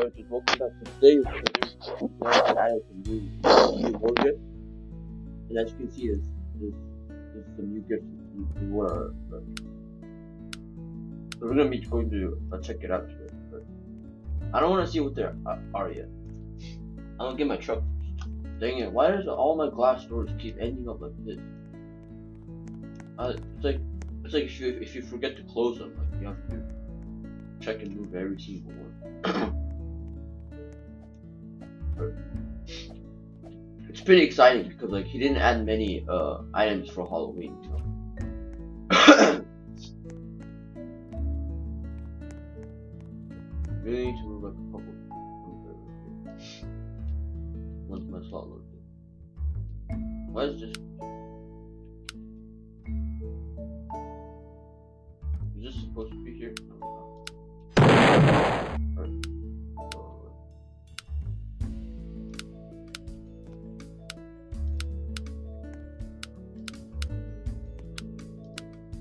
Just welcome back to today's some new. And as you can see, there's, there's, there's some new gifts of our, So we're gonna be going to uh, check it out today. But I don't want to see what there are, uh, are yet. I'm gonna get my truck. Dang it! Why does all my glass doors keep ending up like this? Uh, it's like it's like if you if you forget to close them, like you have to check and move every single one. It's pretty exciting because like he didn't add many uh items for Halloween. So.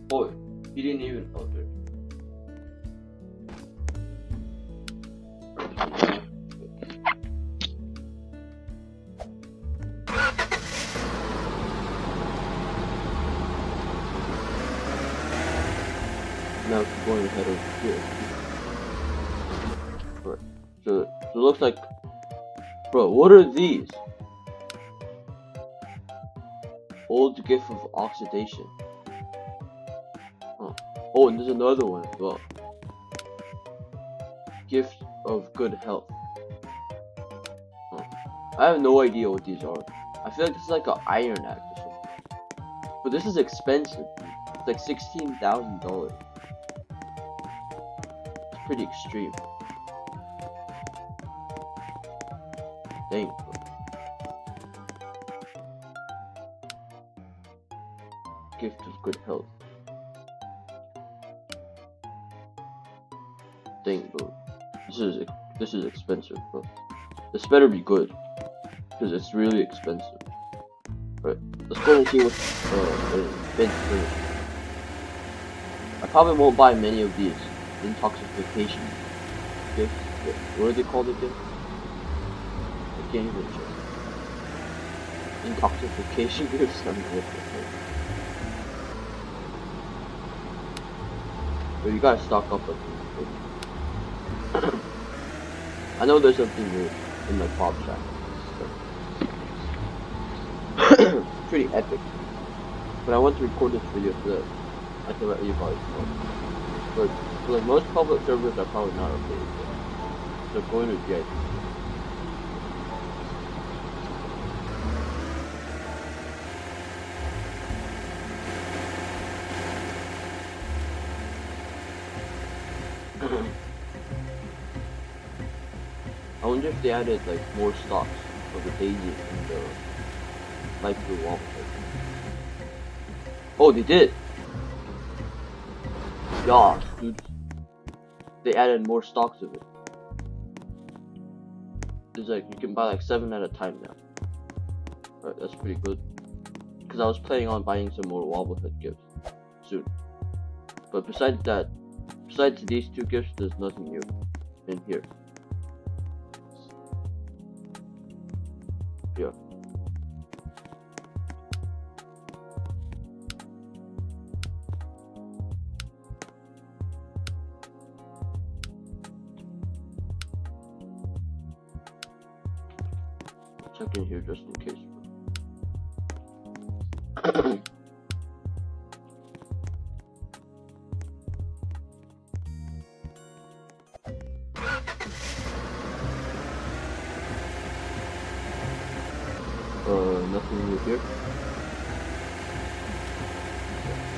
Boy, he didn't even. Oh, there. Now it's going ahead over here. So, so it looks like, bro, what are these? Old gift of oxidation. Oh, and there's another one as well. Gift of good health. Huh. I have no idea what these are. I feel like this is like an iron axe or something. But this is expensive. It's like sixteen thousand dollars It's pretty extreme. Dang. Gift of good health. Dang, bro. This is this is expensive, bro. This better be good, because it's really expensive. Right. Let's go and see what's uh, I probably won't buy many of these intoxication gifts. What are they called again? I can't even check. Intoxication? I don't know what But you gotta stock up on these. I know there's something new in my pop shop. Pretty epic. But I want to record this video so that I can let you guys know. But like most public servers are probably not okay. So going to jail. Wonder if they added like more stocks of the daisy and the light blue wall. Oh, they did. Gosh, dude they added more stocks of it. It's like you can buy like seven at a time now. Right, that's pretty good. Because I was planning on buying some more Wobblehead gifts soon. But besides that, besides these two gifts, there's nothing new in here. Check in here just in case. uh, nothing new here.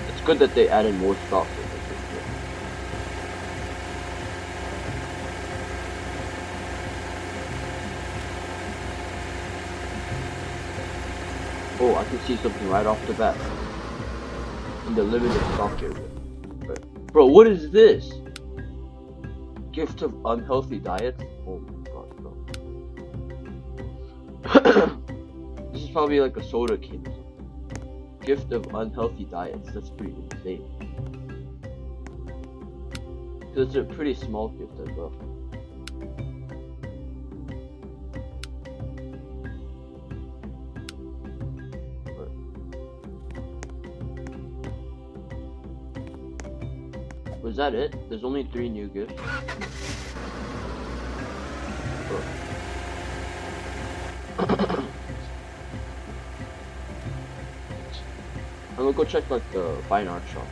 It's good that they added more stuff. Oh, I can see something right off the bat. In the limited stock area. Bro, what is this? Gift of unhealthy diet? Oh my god, bro. this is probably like a soda can. Gift of unhealthy diets. That's pretty insane. Cause it's a pretty small gift as well. That it? There's only three new gifts. I'm gonna go check like the fine art shop.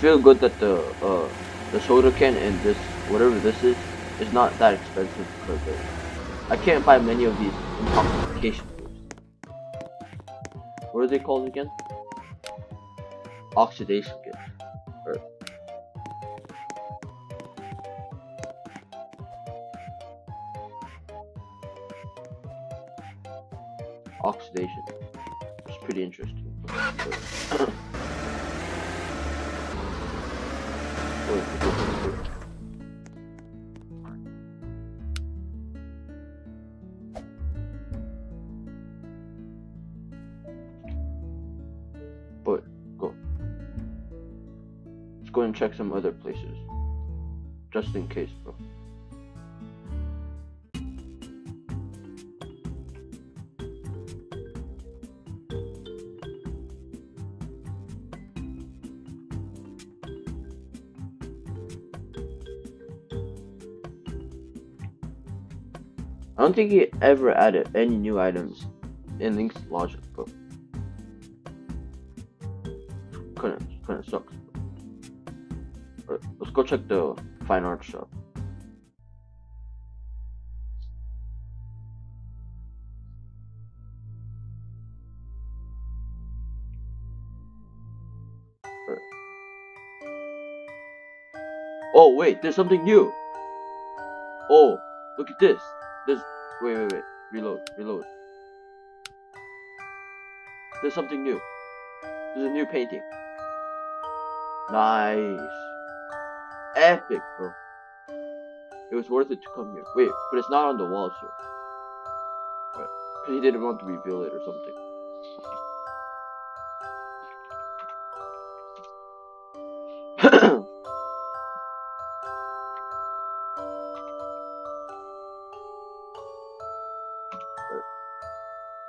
Feel good that the uh the soda can and this whatever this is is not that expensive because uh, I can't buy many of these intoxication foods. What are they called again? Oxidation kits. Or oxidation. It's pretty interesting. But go. Let's go and check some other places. Just in case, bro. I don't think he ever added any new items in Link's Logic, bro. Kinda, kinda sucks. Alright, let's go check the fine art shop. Alright. Oh wait, there's something new. Oh, look at this. Wait wait wait. Reload, reload. There's something new. There's a new painting. Nice. Epic, bro. It was worth it to come here. Wait, but it's not on the walls here. Because he didn't want to reveal it or something.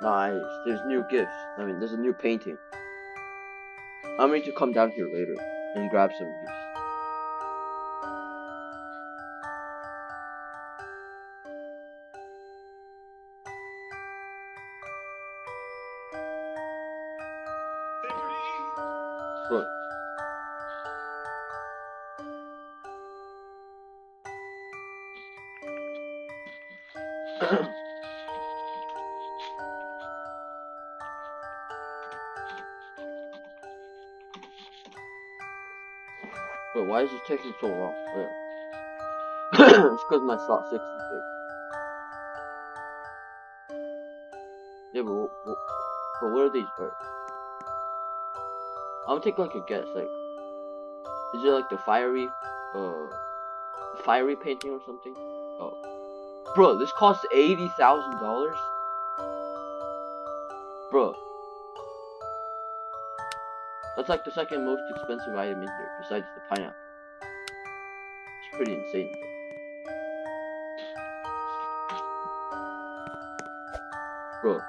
Nice. There's new gifts. I mean, there's a new painting. I'm going to come down here later and grab some of these. Look. why is it taking so long? It's because my slot 6 is big. Yeah, but, what- but what are these birds? I'm gonna take like a guess, like, is it like the fiery, uh, fiery painting or something? Oh. Bro, this costs $80,000? Bro. That's like the second most expensive item in here, besides the pineapple. It's pretty insane. Bro.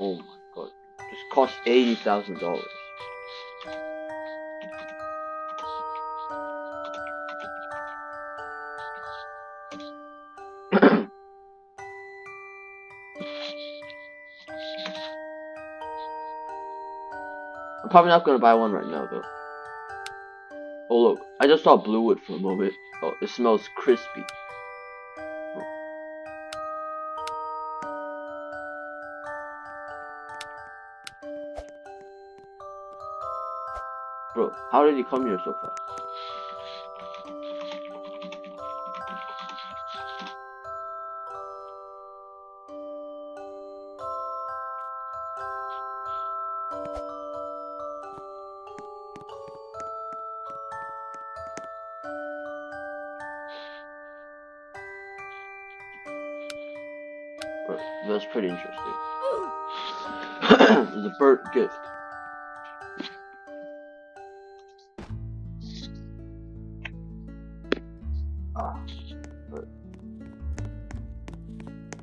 Oh my god. This costs $80,000. I'm probably not gonna buy one right now though. Oh look, I just saw blue wood for a moment. Oh, it smells crispy. Bro, how did he come here so fast? That's pretty interesting. the bird gift. Ah, but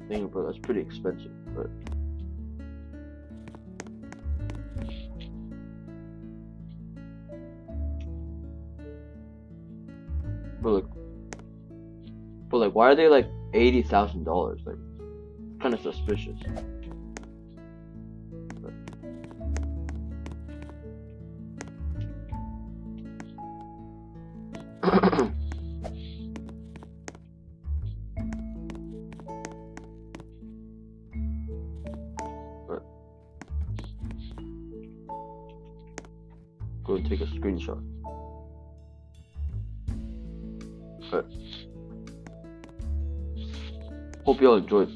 dang, bro, that's pretty expensive. But but like, but like, why are they like eighty thousand dollars? Like, kind of suspicious. But- Go and take a screenshot. But hope y'all enjoyed.